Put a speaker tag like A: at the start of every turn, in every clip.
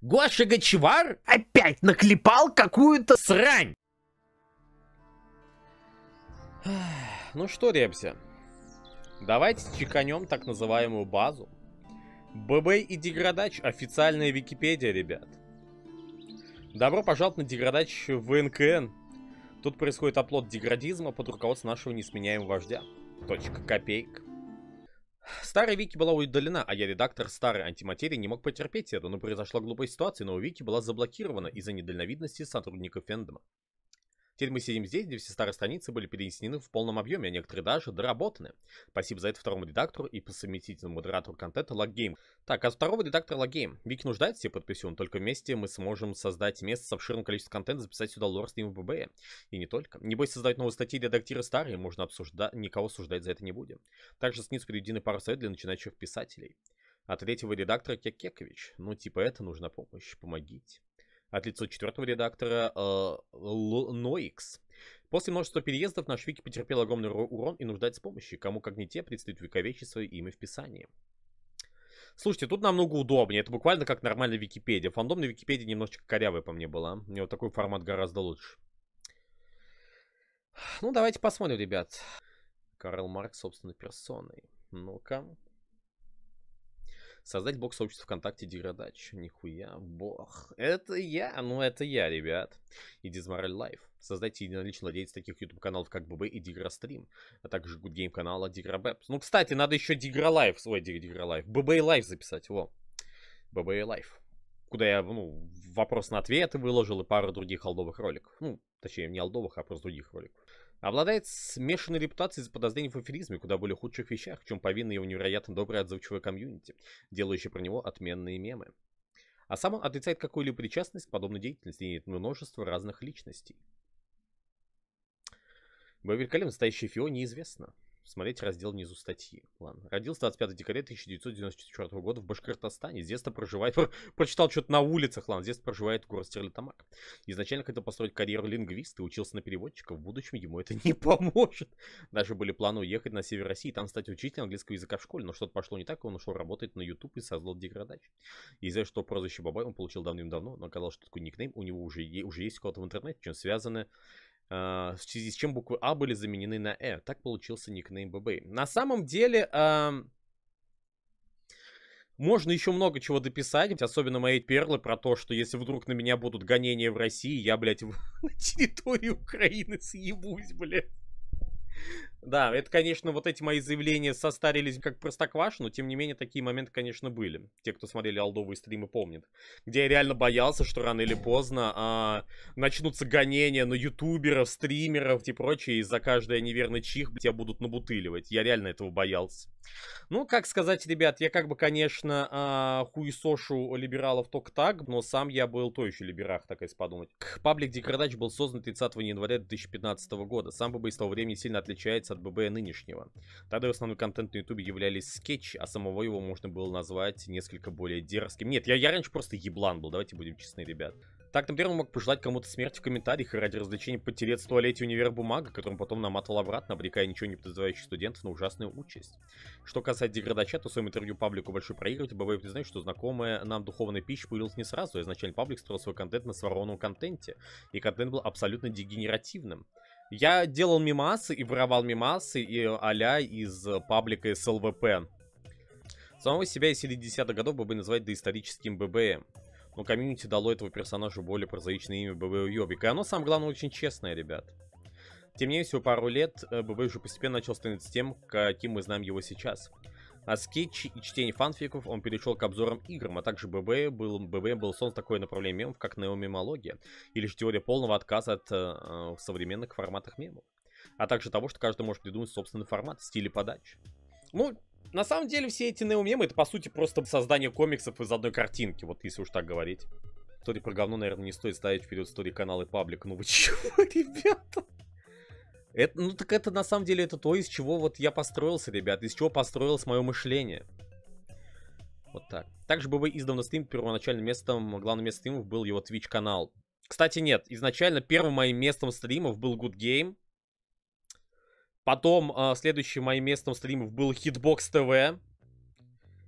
A: Гоша Гачевар опять наклепал какую-то срань. Ну что, ребзя, давайте чеканем так называемую базу. ББ и Деградач официальная Википедия, ребят. Добро пожаловать на Деградач в НКН. Тут происходит оплот деградизма под руководством нашего несменяемого вождя. Точка копейка. Старая Вики была удалена, а я, редактор старой антиматерии, не мог потерпеть это, но произошла глупая ситуация, но Вики была заблокирована из-за недальновидности сотрудников Фендома. Теперь мы сидим здесь, где все старые страницы были перенесены в полном объеме, а некоторые даже доработаны. Спасибо за это второму редактору и по совместительному модератору контента Логгейм. Так, а второго редактора Логгейм. Вики нуждается в тебе, подписчик, только вместе мы сможем создать место с обширным количеством контента, записать сюда лор с ним в ББ. И не только. Не бойся создать новые статьи, редактируя старые, можно обсуждать, никого осуждать за это не будем. Также снизу приведены пару советов для начинающих писателей. А третьего редактора Кекекович. Ну, типа, это нужна помощь. Помогите от лица четвертого редактора э, Ноикс. После множества переездов наш Вики потерпел огромный урон и нуждается в помощи. Кому как не те предстоит вековечить свое имя в писании. Слушайте, тут намного удобнее. Это буквально как нормальная Википедия. Фандом на Википедии немножечко корявая по мне была. Мне вот такой формат гораздо лучше. Ну, давайте посмотрим, ребят. Карл Маркс собственной персоной. Ну-ка. Создать блок сообщества ВКонтакте Деградач. Нихуя, бог. Это я, ну это я, ребят. И Дизмораль Лайф. Создайте единолично владельцы таких YouTube каналов, как ББ и Диграстрим, а также Good Game канала Диграбэпс. Ну, кстати, надо еще Дигра Лайф, свой Дигра Лайф. ББ и Лайф записать, во. ББ и Лайф. Куда я, ну, вопрос на ответы выложил и пару других олдовых роликов. Ну, точнее, не олдовых, а просто других роликов. Обладает смешанной репутацией из-за подозрений в аферизме, куда более худших вещах, чем повинна его невероятно доброе отзывчивое комьюнити, делающее про него отменные мемы. А сам он отрицает какую-либо причастность к подобной деятельности и имеет множество разных личностей. Бавелькалем настоящий Фио неизвестно. Смотреть раздел внизу статьи. Ладно. Родился 25 декабря 1994 года в Башкортостане. С детства проживает... Прочитал что-то на улицах. Ладно, с детства проживает в городе Стерлитамак. Изначально хотел построить карьеру лингвиста и учился на переводчика. В будущем ему это не поможет. Даже были планы уехать на север России и там стать учителем английского языка в школе. Но что-то пошло не так, и он ушел работать на YouTube и создал деградач. Из-за что прозвище Бабай он получил давным-давно, но оказалось, что такой никнейм у него уже, уже есть у кого-то в интернете, чем связаны Uh, в связи с чем буквы А были заменены на Э. Так получился никнейм ББ. На самом деле, можно еще много чего дописать, особенно мои перлы про то, что если вдруг на меня будут гонения в России, я, блядь, на территории Украины съебусь, блядь. Да, это, конечно, вот эти мои заявления состарились как простокваш, но тем не менее такие моменты, конечно, были. Те, кто смотрели алдовые стримы, помнят. Где я реально боялся, что рано или поздно а, начнутся гонения на ютуберов, стримеров и прочее, и за каждый неверный чих тебя будут набутыливать. Я реально этого боялся. Ну, как сказать, ребят, я как бы, конечно, а, хуесошу либералов только так, но сам я был то еще либерах, так если подумать. Паблик Деградач был создан 30 января 2015 года. Сам ББ из того времени сильно отличается от ББ нынешнего. Тогда основной контент на ютубе являлись скетчи, а самого его можно было назвать несколько более дерзким. Нет, я, я раньше просто еблан был, давайте будем честны, ребят. Так, например, он мог пожелать кому-то смерти в комментариях и ради развлечения потереть в туалете универ бумага, которым потом наматывал обратно, обрекая ничего не подозревающих студентов на ужасную участь. Что касается деградача, то в своем интервью паблику большой проигрыватель бывает признать, что знакомая нам духовная пища появилась не сразу, а изначально паблик строил свой контент на своровном контенте, и контент был абсолютно дегенеративным. Я делал мимасы и воровал мимасы и а из паблика СЛВП. Самого себя из 70-х годов бы называть доисторическим ББМ но комьюнити дало этого персонажу более прозаичное имя ББ Йобик. И оно, самое главное, очень честное, ребят. Тем не менее, всего пару лет э, ББ уже постепенно начал становиться тем, каким мы знаем его сейчас. А скетч и чтение фанфиков он перешел к обзорам играм, а также ББ был, ББ был создан такое направление мемов, как неомемология, или же теория полного отказа от э, современных форматах мемов. А также того, что каждый может придумать собственный формат, стиль подачи. Ну, на самом деле, все эти неумемы, это, по сути, просто создание комиксов из одной картинки, вот если уж так говорить. Истории про говно, наверное, не стоит ставить вперед истории канала и паблик. Ну вы чего, ребята? Это, ну так это на самом деле это то, из чего вот я построился, ребят, из чего построилось мое мышление. Вот так. Также ББ издавна стрим первоначальным местом, главным местом стримов был его Twitch канал. Кстати, нет, изначально первым моим местом стримов был Good Game. Потом э, следующим моим местом стримов был Hitbox TV.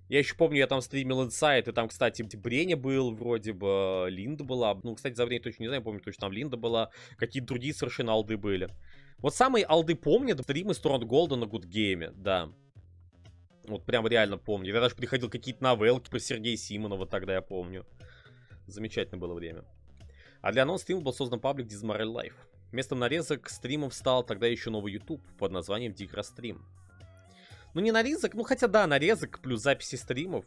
A: Я еще помню, я там стримил инсайт, и там, кстати, Бреня был, вроде бы, Линда была. Ну, кстати, за время точно не знаю, помню, точно там Линда была. Какие-то другие совершенно алды были. Вот самые алды помнят стримы Сторон Голда на Гудгейме, да. Вот прям реально помню. Я даже приходил какие-то новелки про Сергея Симонова тогда, я помню. Замечательное было время. А для анонс-стрима был создан паблик Dismarel Life. Местом нарезок стримов стал тогда еще новый YouTube под названием Дикрострим. Ну не нарезок, ну хотя да, нарезок плюс записи стримов.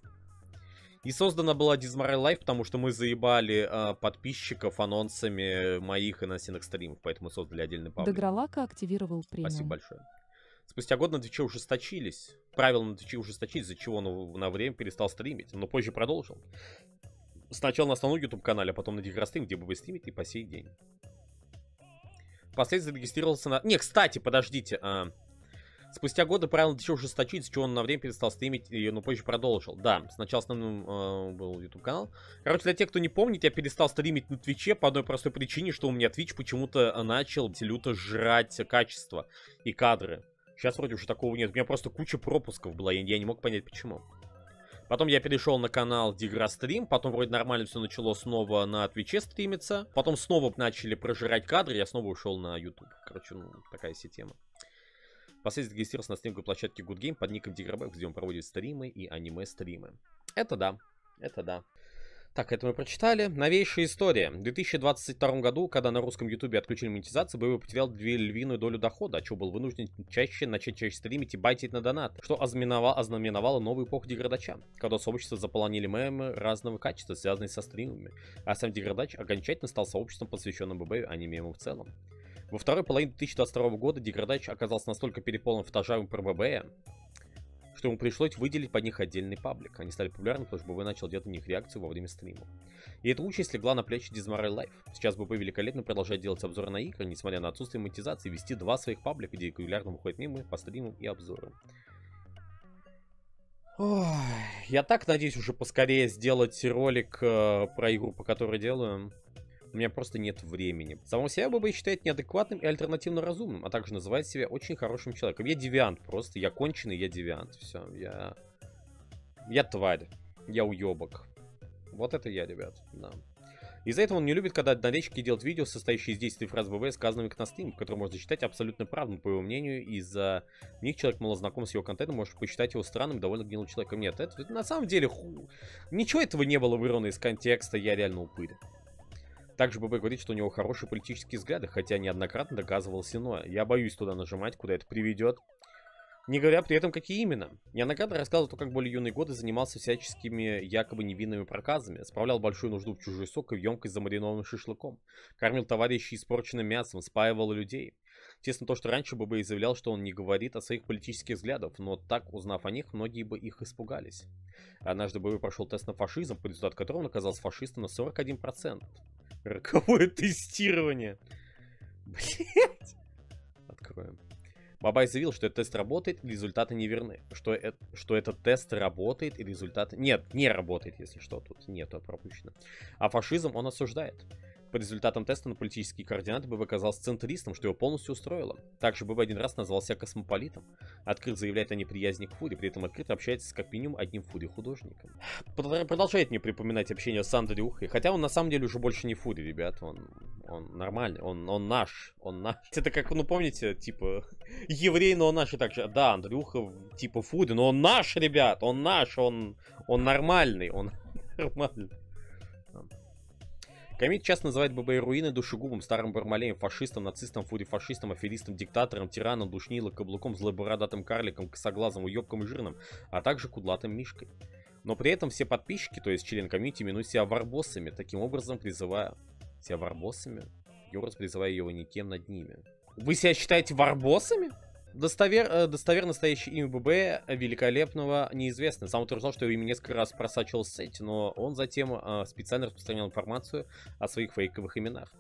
A: И создана была Dismarel Life, потому что мы заебали э, подписчиков анонсами моих и насильных стримов, поэтому создали отдельный паблик.
B: Дегралака активировал премиум.
A: Спасибо большое. Спустя год на Твиче ужесточились. Правила на Твиче ужесточились, из-за чего он на время перестал стримить, но позже продолжил. Сначала на основном YouTube-канале, а потом на Диграстым, где бы стримить и по сей день. Впоследствии зарегистрировался на... Не, кстати, подождите. А... Спустя годы правила еще ужесточились, чего он на время перестал стримить, и, но позже продолжил. Да, сначала основным э, был YouTube канал. Короче, для тех, кто не помнит, я перестал стримить на Твиче по одной простой причине, что у меня Twitch почему-то начал люто жрать качество и кадры. Сейчас вроде уже такого нет. У меня просто куча пропусков была, я, я не мог понять почему. Потом я перешел на канал Дигра Стрим, потом вроде нормально все начало снова на Твиче стримиться. Потом снова начали прожирать кадры, я снова ушел на YouTube. Короче, ну, такая себе тема. Впоследствии регистрировался на стримовой площадке Good Game под ником Digrabek, где он проводит стримы и аниме-стримы. Это да, это да. Так, это мы прочитали. Новейшая история. В 2022 году, когда на русском ютубе отключили монетизацию, ББ потерял две львиную долю дохода, а что был вынужден чаще начать чаще стримить и байтить на донат, что ознаменовало, ознаменовало новую эпоху деградача, когда сообщество заполонили мемы разного качества, связанные со стримами, а сам деградач окончательно стал сообществом, посвященным ББ, а не мемам в целом. Во второй половине 2022 года деградач оказался настолько переполнен фотожабами про ББ, что ему пришлось выделить под них отдельный паблик. Они стали популярны, потому что ББ начал делать на них реакцию во время стримов. И эта участь легла на плечи Дизмарай Лайф. Сейчас ББ великолепно продолжает делать обзоры на игры, несмотря на отсутствие монетизации, вести два своих паблика, где регулярно выходят мемы по стримам и обзорам. Ой, я так надеюсь уже поскорее сделать ролик э, про игру, по которой делаю. У меня просто нет времени. Самого себя ББ считает неадекватным и альтернативно разумным, а также называет себя очень хорошим человеком. Я девиант просто, я конченый, я девиант. Все, я... Я тварь. Я уебок. Вот это я, ребят, да. Из-за этого он не любит, когда одноречки делают видео, состоящие из действий фраз ББ, сказанных на стрим, в котором можно считать абсолютно правдным, по его мнению. Из-за них человек мало знаком с его контентом, может посчитать его странным, довольно гнилым человеком. Нет, это на самом деле ху... Ничего этого не было вырвано из контекста, я реально упырь. Также ББ говорит, что у него хорошие политические взгляды, хотя неоднократно доказывал иное. Я боюсь туда нажимать, куда это приведет. Не говоря при этом, какие именно. Неоднократно рассказывал, то, как более юные годы занимался всяческими якобы невинными проказами, справлял большую нужду в чужой сок и в емкость замаринованным шашлыком, кормил товарищей испорченным мясом, спаивал людей. Честно, то, что раньше ББ заявлял, что он не говорит о своих политических взглядах, но так, узнав о них, многие бы их испугались. Однажды ББ прошел тест на фашизм, по результату которого он оказался фашистом на 41%. Роковое тестирование. Блять. Откроем. Бабай заявил, что этот тест работает, и результаты не верны. Что, это, что этот тест работает, и результаты... Нет, не работает, если что, тут нету пропущено. А фашизм он осуждает. По результатам теста на политические координаты ББ оказался центристом, что его полностью устроило. Также ББ один раз назвал космополитом. Открыто заявляет о неприязни к Фуре, при этом открыто общается с как минимум одним Фури художником. Продолжает мне припоминать общение с Андрюхой, хотя он на самом деле уже больше не Фури, ребят, он, он нормальный, он, он наш, он наш. Это как, ну помните, типа, еврей, но он наш, и так же, да, Андрюха, типа Фури, но он наш, ребят, он наш, он, он нормальный, он нормальный. Комит часто называет ББ руины душегубом, старым бармалеем, фашистом, нацистом, фури-фашистом, аферистом, диктатором, тираном, душнило, каблуком, злобородатым карликом, косоглазым, уебком и жирным, а также кудлатым мишкой. Но при этом все подписчики, то есть член комьюнити, минуют себя варбоссами, таким образом призывая себя варбоссами, Йорс призывая его никем над ними. Вы себя считаете варбоссами? Достовер, э, достоверно настоящее имя ББ великолепного неизвестно. Сам утверждал, что его имя несколько раз просачивалось в сеть, но он затем э, специально распространял информацию о своих фейковых именах.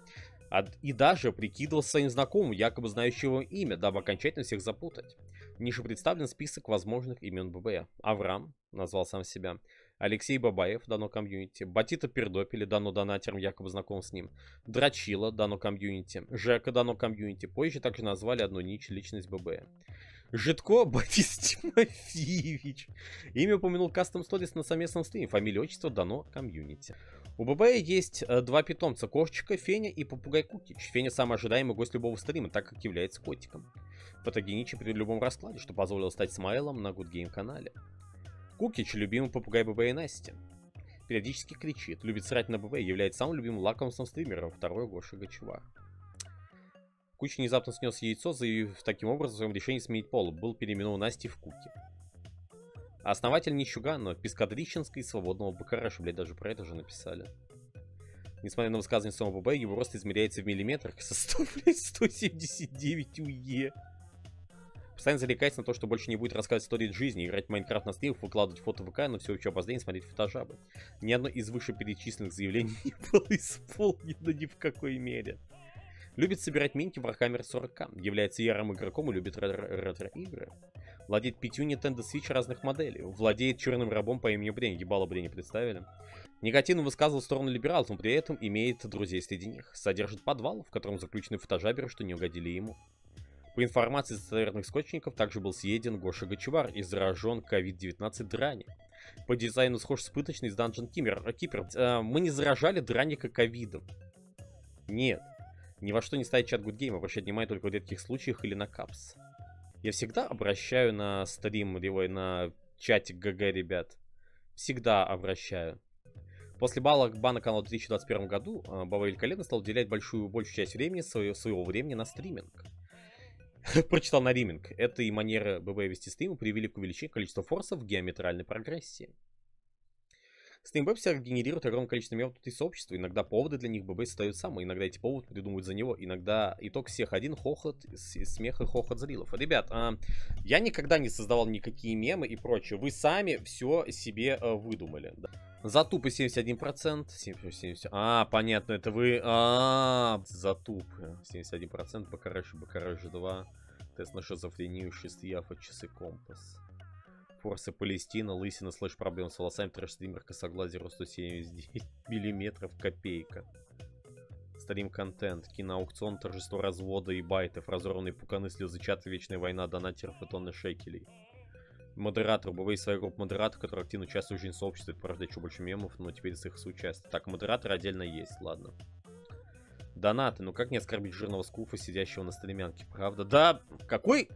A: И даже прикидывался своим знакомым, якобы знающего имя, дабы окончательно всех запутать. Ниже представлен список возможных имен ББ. Авраам назвал сам себя. Алексей Бабаев, дано комьюнити, Батита Пердопили, дано донатером, якобы знаком с ним, Драчила, дано комьюнити, Жека, дано комьюнити, позже также назвали одну нич личность ББ. Житко Борис Тимофеевич. Имя упомянул Custom Stories на совместном стриме. Фамилия, отчество дано комьюнити. У ББ есть э, два питомца. Кошечка Феня и попугай Кукич. Феня самый ожидаемый гость любого стрима, так как является котиком. Фотогеничен при любом раскладе, что позволило стать смайлом на Good Game канале. Кукич – любимый попугай ББ и Насти. Периодически кричит, любит срать на ББ, является самым любимым лакомством стримера. Второй Гоша Гачевар. Куч внезапно снес яйцо, заявив таким образом о своем решении сменить пол. Был переименован Насти в Куки. А основатель Нищуга, но Пескадрищенской и Свободного Бакараша, блядь, даже про это же написали. Несмотря на высказывание самого ББ, его рост измеряется в миллиметрах, составляет 179 УЕ. Постоянно зарекается на то, что больше не будет рассказывать истории жизни, играть в Майнкрафт на стримах, выкладывать фото ВК, но все еще обозрение смотреть фотожабы. Ни одно из вышеперечисленных заявлений не было исполнено ни в какой мере. Любит собирать минки в Warhammer 40 является ярым игроком и любит ретро-игры. Владеет пятью Nintendo Switch разных моделей. Владеет черным рабом по имени Брень. Ебало Брень представили. Негативно высказывал в сторону либералов, но при этом имеет друзей среди них. Содержит подвал, в котором заключены фотожаберы, что не угодили ему. По информации достоверных источников, также был съеден Гоша Гачевар и заражен COVID-19 драни. По дизайну схож с пыточной из Dungeon Keeper. Keeper. Э, мы не заражали драника ковидом. Нет. Ни во что не ставить чат Good Game, обращать внимание только в редких случаях или на капс. Я всегда обращаю на стрим, ой, на чатик ГГ, ребят. Всегда обращаю. После бала бана канала в 2021 году э, Баба Великолепно стал уделять большую, большую часть времени своего, своего времени на стриминг. Прочитал на риминг. Это и манера ББ вести стримы привели к увеличению количества форсов в геометральной прогрессии. Steam сервер генерирует огромное количество мемов и сообщества. Иногда поводы для них ББ создают сам, иногда эти поводы придумывают за него. Иногда итог всех один хохот, смех и хохот зрилов. Ребят, а, я никогда не создавал никакие мемы и прочее. Вы сами все себе а, выдумали. Да. За тупы 71%. 70, а, понятно, это вы... А, за туп. 71%. Бакараши, Бакараши 2. Тест на шизофрению, 6 яфа, часы компас. Форсы Палестина, лысина, слэш проблем с волосами, трэш-стример, косоглазие, рост 179 миллиметров, копейка. Стрим контент, киноаукцион, торжество развода и байтов, разорванные пуканы, слезы чата, вечная война, донатеров и тонны шекелей. Модератор, БВ своя группа модераторов, которые активно участвуют в жизни сообщества, это порождает еще больше мемов, но теперь с их соучастия. Так, модератор отдельно есть, ладно. Донаты, ну как не оскорбить жирного скуфа, сидящего на стремянке, правда? Да, какой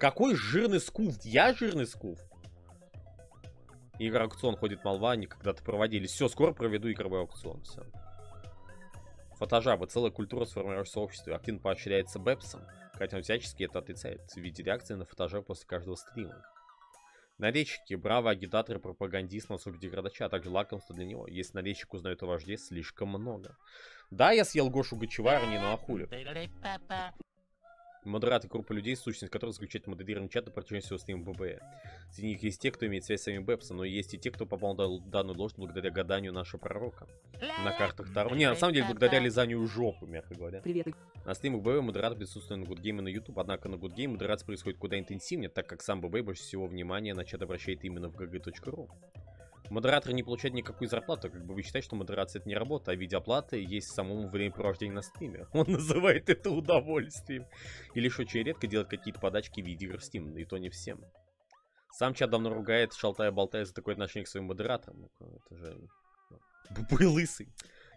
A: Какой жирный скуф? Я жирный скуф? Игра аукцион ходит молва, они когда-то проводили. Все, скоро проведу игровой аукцион. Все. Фотожаба. Целая культура сформировалась в сообществе. Активно поощряется Бэпсом. Хотя он всячески это отрицает в виде реакции на фотожаб после каждого стрима. Наречики, браво, агитаторы, пропагандист, особенно деградача, а также лакомство для него. Если наречик узнает о вожде, слишком много. Да, я съел Гошу Гачевара, не ну а хуле. Модератор группа людей, сущность которых заключает модерирование чата протяжении всего стрима ББ. Среди них есть те, кто имеет связь с самим Бэпсом, но есть и те, кто попал на данную должность благодаря гаданию нашего пророка. На картах Таро. Не, на самом деле, благодаря лизанию жопы, мягко говоря. Привет. На стримах ББ модератор присутствует на и на YouTube, однако на Game модерация происходит куда интенсивнее, так как сам ББ больше всего внимания на чат обращает именно в gg.ru. Модератор не получает никакую зарплату, как бы вы считаете, что модерация это не работа, а видеооплата есть самому времяпровождение на стриме. Он называет это удовольствием. И лишь очень редко делает какие-то подачки в виде игр в Steam, и то не всем. Сам чат давно ругает, шалтая-болтая за такое отношение к своим модераторам. Ну, это же... Бубы лысый.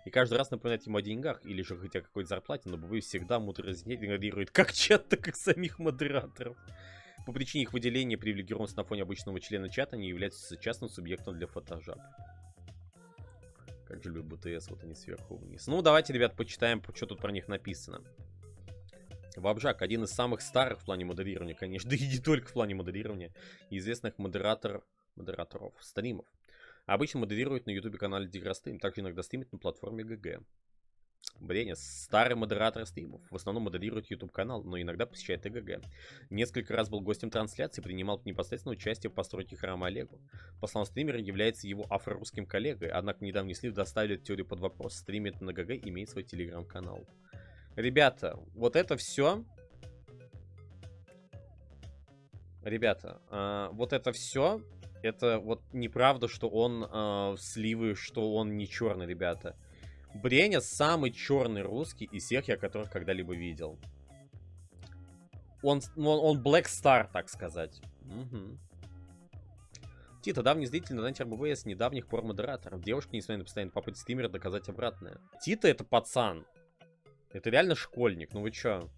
A: И каждый раз напоминает ему о деньгах или же хотя какой-то зарплате, но Бубы всегда мудро игнорирует как чат, так и самих модераторов. По причине их выделения привилегированность на фоне обычного члена чата не является частным субъектом для фотожаб. Как же любят БТС, вот они сверху вниз. Ну, давайте, ребят, почитаем, что тут про них написано. Вабжак, один из самых старых в плане модерирования, конечно, да и не только в плане модерирования, известных модератор, модераторов, стримов. Обычно модерирует на ютубе канале Диграстрим, также иногда стримит на платформе ГГ. Бренис, старый модератор стримов. В основном моделирует YouTube канал, но иногда посещает ЭГГ. Несколько раз был гостем трансляции, принимал непосредственно участие в постройке храма Олегу. По словам стримера, является его афро-русским коллегой, однако недавний слив доставили теорию под вопрос. Стримит на ГГ, имеет свой телеграм-канал. Ребята, вот это все... Ребята, э, вот это все, это вот неправда, что он э, сливы, что он не черный, ребята. Бреня самый черный русский из всех, я которых когда-либо видел. Он, он, он Black Star, так сказать. Угу. Тита, давний зритель на Нантер ББС, недавних пор модератор. Девушка, несмотря на постоянные попытки стримера, доказать обратное. Тита это пацан. Это реально школьник, ну вы чё?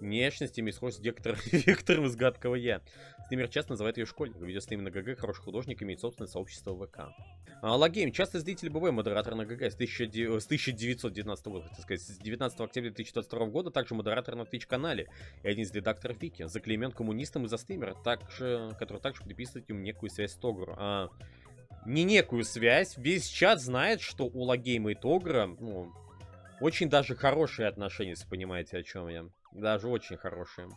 A: Внешность имеет схожесть с Вектором из гадкого Я. Стример часто называет ее школьником. Видео стрим на ГГ, хороший художник, имеет собственное сообщество ВК. А, Лагейм, часто зритель БВ, модератор на ГГ с, 19... с 1919 года, хотел сказать, с 19 октября 2022 года, также модератор на Twitch-канале и один из редакторов Вики. Заклеймен коммунистом из-за стримера, также, который также приписывает ему некую связь с Тогру. А, не некую связь, весь чат знает, что у Лагейма и Тогра, ну, очень даже хорошие отношения, если понимаете, о чем я. Даже очень хорошие.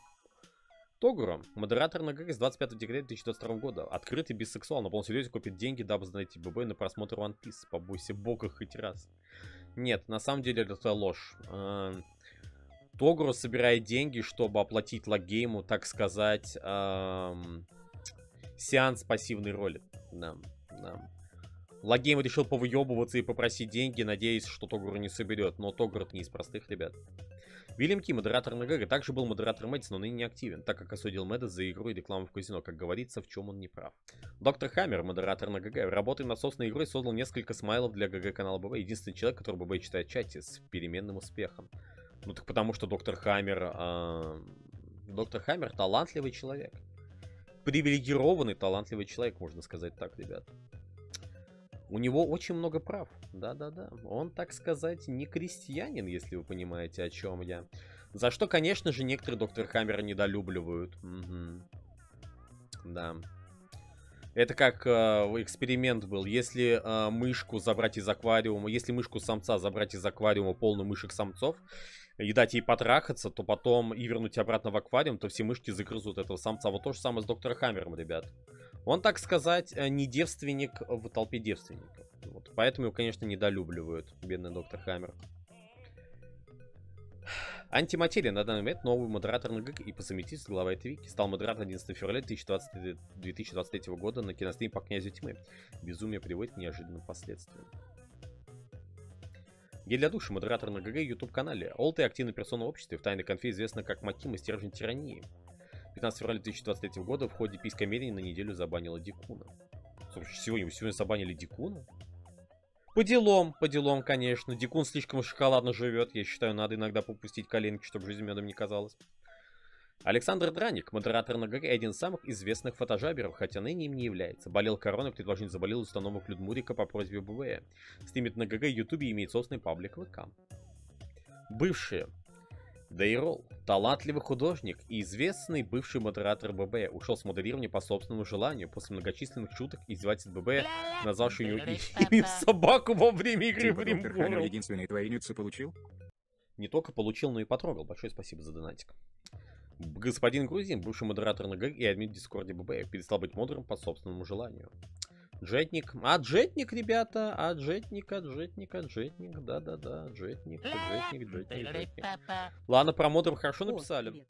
A: Тогура, модератор на ГГ с 25 декабря 2022 года. Открытый бисексуал, но полностью серьезе купит деньги, дабы найти ББ на просмотр One Piece. Побойся бога хоть раз. Нет, на самом деле это ложь. А, Тогуру собирает деньги, чтобы оплатить лагейму, так сказать, эм, сеанс пассивной роли. Да, да. Лагейм решил повыебываться и попросить деньги, надеясь, что Тогуру не соберет. Но Тогур не из простых ребят. Вильям Ки, модератор на ГГ, также был модератором Мэдисона, но ныне не активен, так как осудил Мэдис за игру и рекламу в казино, как говорится, в чем он не прав. Доктор Хаммер, модератор на ГГ, работая над собственной игрой, создал несколько смайлов для ГГ канала ББ. Единственный человек, который ББ читает чате с переменным успехом. Ну так потому что доктор Хаммер... Доктор Хаммер талантливый человек. Привилегированный талантливый человек, можно сказать так, ребят. У него очень много прав. Да-да-да. Он, так сказать, не крестьянин, если вы понимаете, о чем я. За что, конечно же, некоторые доктор Хаммера недолюбливают. Угу. Да. Это как э, эксперимент был. Если э, мышку забрать из аквариума, если мышку самца забрать из аквариума полную мышек самцов, и дать ей потрахаться, то потом и вернуть обратно в аквариум, то все мышки загрызут этого самца. Вот то же самое с доктором Хаммером, ребят. Он, так сказать, э, не девственник в толпе девственников. Вот. Поэтому его, конечно, недолюбливают, бедный доктор Хаммер. Антиматерия на данный момент новый модератор на ГГ и по совместительству глава этой вики. Стал модератором 11 февраля 2020, 2023 года на киностриме по князю тьмы. Безумие приводит к неожиданным последствиям. Гель для души, модератор на ГГ YouTube канале. Олты активная персона в обществе, в тайной конфе известна как Маким и стержень тирании. 15 февраля 2023 года в ходе писька на неделю забанила Дикуна. Слушай, сегодня, сегодня забанили Дикуна? По делам, по делам, конечно. Дикун слишком шоколадно живет. Я считаю, надо иногда попустить коленки, чтобы жизнь медом не казалась. Александр Драник, модератор на ГГ, один из самых известных фотожаберов, хотя ныне им не является. Болел короной, предложение заболел установок Людмурика по просьбе БВ. Стримит на ГГ, Ютубе имеет собственный паблик ВК. Бывшие Дейрол, талантливый художник и известный бывший модератор ББ, ушел с модерирования по собственному желанию после многочисленных шуток и издевательств ББ, назвавший ее собаку во время игры в RimWorld.
B: единственные твои нюцы получил?
A: Не только получил, но и потрогал. Большое спасибо за донатик. Господин Грузин, бывший модератор на ГГ и админ в Дискорде ББ, перестал быть модером по собственному желанию. Джетник. А, Джетник, ребята. А, Джетник, а, Джетник, а, Джетник. Да-да-да, Джетник, Джетник, Джетник, Джетник. Ладно, про модеров хорошо написали.